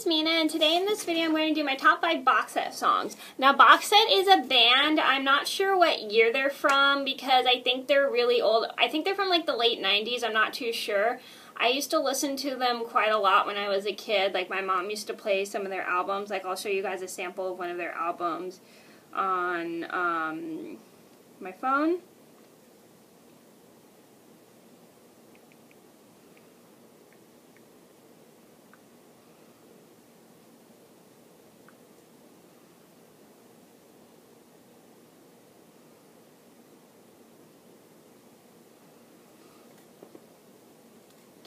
is Mena, and today in this video I'm going to do my top 5 box set songs. Now, Box Set is a band. I'm not sure what year they're from because I think they're really old. I think they're from like the late 90s. I'm not too sure. I used to listen to them quite a lot when I was a kid. Like, my mom used to play some of their albums. Like, I'll show you guys a sample of one of their albums on um, my phone.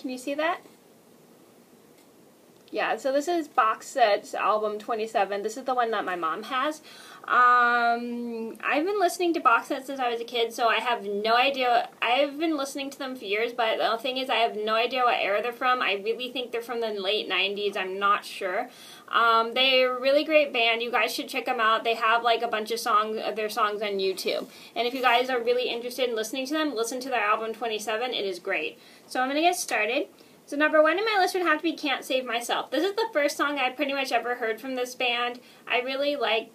Can you see that? Yeah, so this is box set album 27. This is the one that my mom has. Um, I've been listening to box sets since I was a kid, so I have no idea. I've been listening to them for years, but the thing is, I have no idea what era they're from. I really think they're from the late 90s. I'm not sure. Um, they're a really great band. You guys should check them out. They have like a bunch of songs of their songs on YouTube. And if you guys are really interested in listening to them, listen to their album 27. It is great. So I'm going to get started. So number one in my list would have to be Can't Save Myself. This is the first song I pretty much ever heard from this band. I really like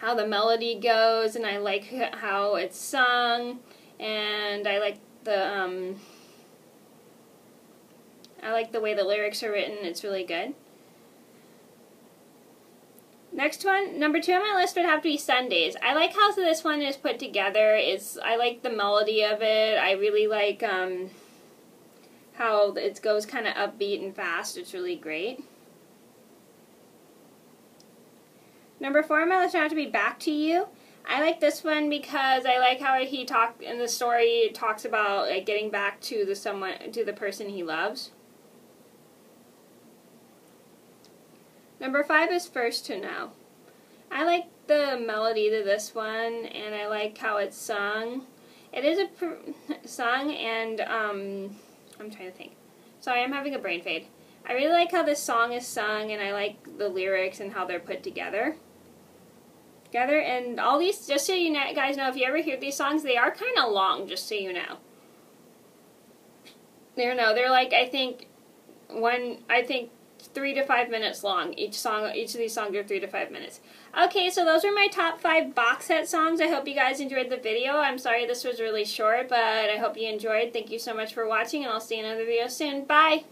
how the melody goes and I like how it's sung and I like the um, I like the way the lyrics are written. It's really good. Next one, number two on my list would have to be Sundays. I like how this one is put together. It's I like the melody of it. I really like um, how it goes kind of upbeat and fast. It's really great. Number four my list have to be Back to You. I like this one because I like how he talk in the story it talks about like getting back to the someone to the person he loves. Number five is First to Know. I like the melody to this one, and I like how it's sung. It is a song, and um, I'm trying to think. Sorry, I'm having a brain fade. I really like how this song is sung, and I like the lyrics and how they're put together. Together, and all these, just so you guys know, if you ever hear these songs, they are kind of long, just so you know. They're no, they're like I think one, I think three to five minutes long. Each song, each of these songs are three to five minutes. Okay, so those are my top five box set songs. I hope you guys enjoyed the video. I'm sorry this was really short, but I hope you enjoyed. Thank you so much for watching, and I'll see you in another video soon. Bye!